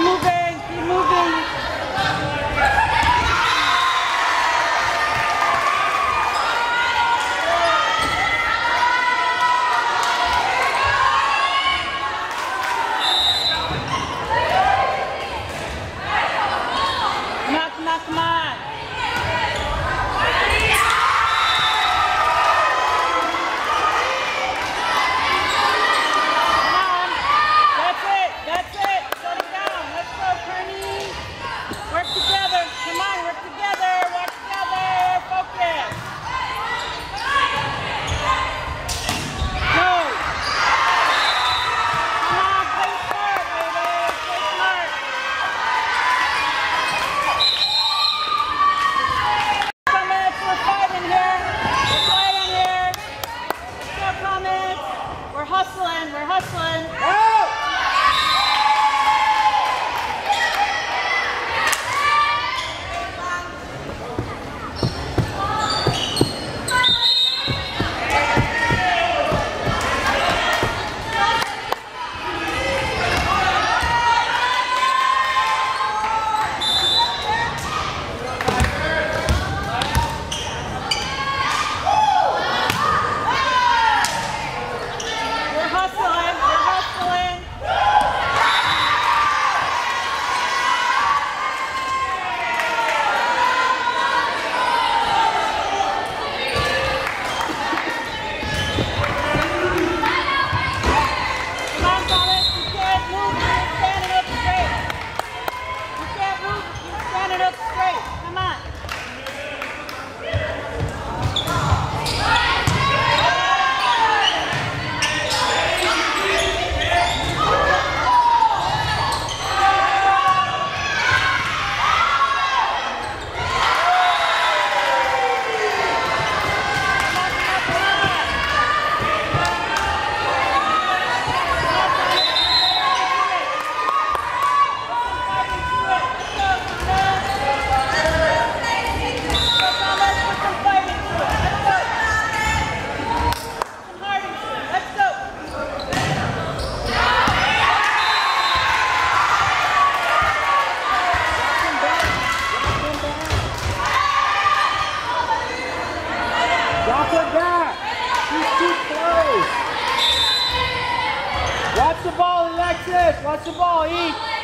Move it. 发出报应。